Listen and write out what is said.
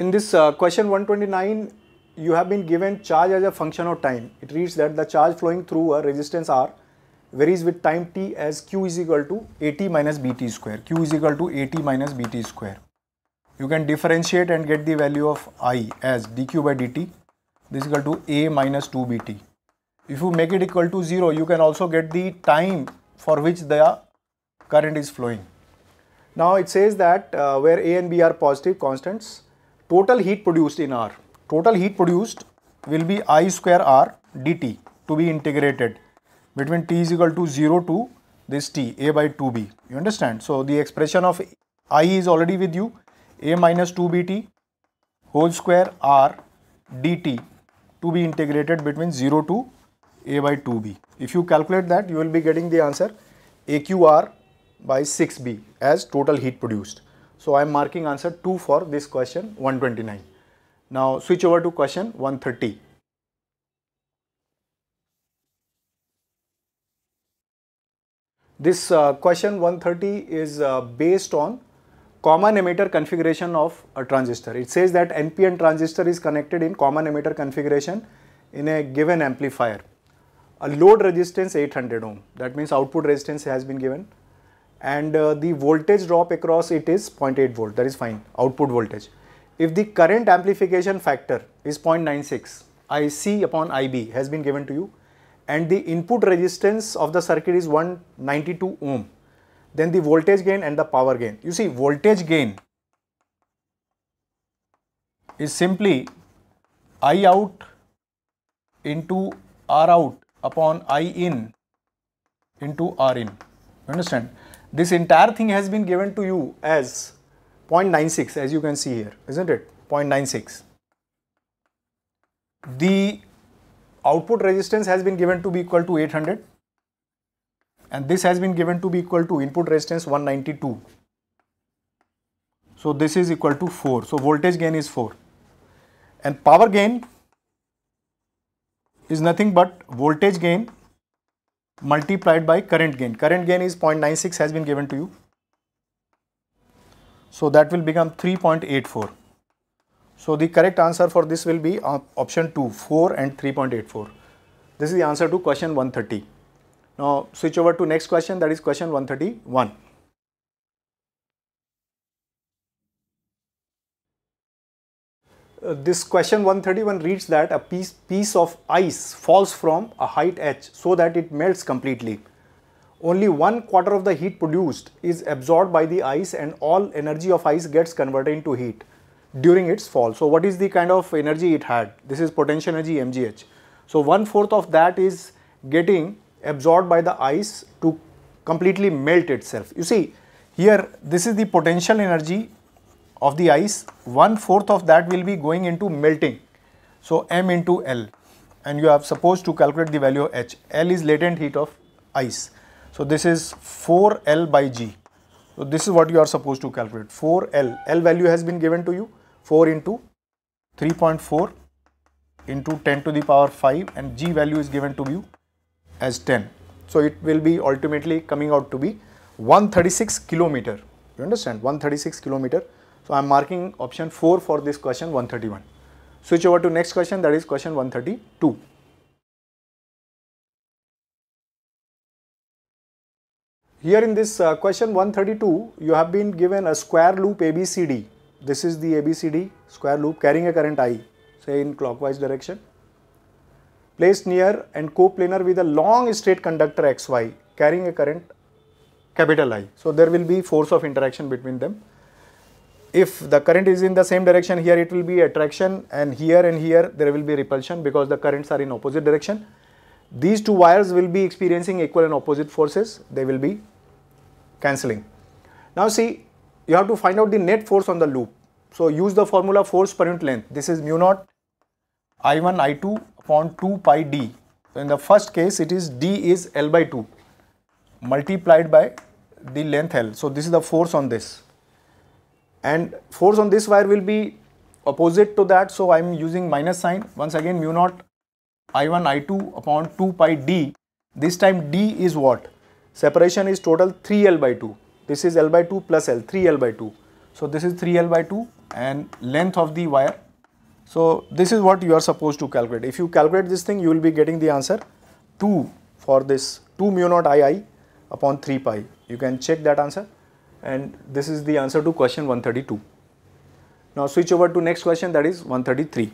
In this uh, question 129, you have been given charge as a function of time. It reads that the charge flowing through a resistance R varies with time t as q is equal to at minus bt square. q is equal to at minus bt square. You can differentiate and get the value of i as dq by dt. This is equal to a minus 2bt. If you make it equal to 0, you can also get the time for which the current is flowing. Now it says that uh, where a and b are positive constants, total heat produced in R. Total heat produced will be I square R dt to be integrated between t is equal to 0 to this t a by 2b. You understand? So the expression of I is already with you a minus 2bt whole square R dt to be integrated between 0 to a by 2b. If you calculate that you will be getting the answer a cube R by 6b as total heat produced. So I am marking answer 2 for this question 129. Now switch over to question 130. This uh, question 130 is uh, based on common emitter configuration of a transistor. It says that NPN transistor is connected in common emitter configuration in a given amplifier. A load resistance 800 ohm that means output resistance has been given and uh, the voltage drop across it is 0.8 volt that is fine output voltage. If the current amplification factor is 0.96 IC upon IB has been given to you and the input resistance of the circuit is 192 ohm then the voltage gain and the power gain. You see voltage gain is simply I out into R out upon I in into R in. You understand? This entire thing has been given to you as 0.96 as you can see here, isn't it? 0.96. The output resistance has been given to be equal to 800 and this has been given to be equal to input resistance 192. So this is equal to 4. So voltage gain is 4 and power gain is nothing but voltage gain multiplied by current gain. Current gain is 0.96 has been given to you. So that will become 3.84. So the correct answer for this will be uh, option 2, 4 and 3.84. This is the answer to question 130. Now switch over to next question that is question 131. Uh, this question 131 reads that a piece, piece of ice falls from a height h so that it melts completely. Only one quarter of the heat produced is absorbed by the ice and all energy of ice gets converted into heat during its fall. So what is the kind of energy it had? This is potential energy mgh. So one fourth of that is getting absorbed by the ice to completely melt itself. You see here this is the potential energy of the ice, one fourth of that will be going into melting. So m into L and you are supposed to calculate the value of H. L is latent heat of ice. So this is 4L by G. So this is what you are supposed to calculate 4L. L value has been given to you 4 into 3.4 into 10 to the power 5 and G value is given to you as 10. So it will be ultimately coming out to be 136 kilometer. You understand 136 kilometer so, I am marking option 4 for this question 131. Switch over to next question that is question 132. Here in this uh, question 132, you have been given a square loop ABCD. This is the ABCD square loop carrying a current I, say in clockwise direction. Placed near and coplanar with a long straight conductor XY carrying a current capital I. So, there will be force of interaction between them if the current is in the same direction here it will be attraction and here and here there will be repulsion because the currents are in opposite direction. These two wires will be experiencing equal and opposite forces they will be cancelling. Now see you have to find out the net force on the loop. So use the formula force per unit length this is mu naught I1 I2 upon 2 pi d. So in the first case it is d is L by 2 multiplied by the length L. So this is the force on this and force on this wire will be opposite to that. So I am using minus sign. Once again mu naught I1 I2 upon 2 pi D. This time D is what? Separation is total 3L by 2 this is L by 2 plus L 3L by 2 so this is 3L by 2 and length of the wire. So this is what you are supposed to calculate. If you calculate this thing you will be getting the answer 2 for this 2 mu naught II upon 3 pi. You can check that answer and this is the answer to question 132. Now switch over to next question that is 133.